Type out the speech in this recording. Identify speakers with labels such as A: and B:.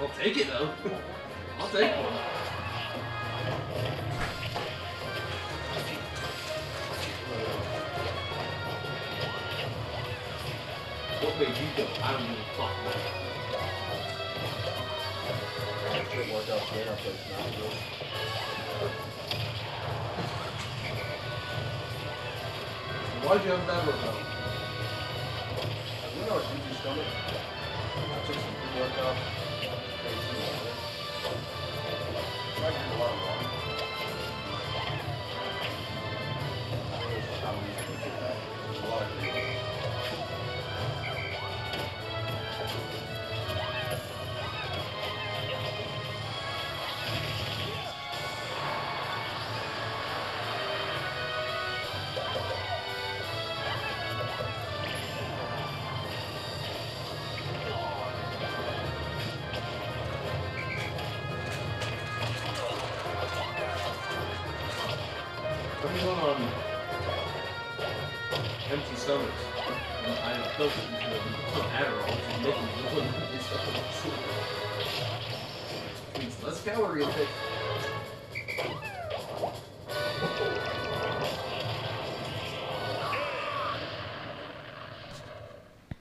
A: I'll take it though. I'll take one. What made you go? I don't give a fuck.
B: Shit worked out good. I played Mountain Dew.
A: Why'd you have that look up?
B: Know, it's easy stomach. I took some pre-workout. I drink
A: Go on empty stomachs. I have it before. Adderall, is making me go on empty stomachs. It's less calorie intake.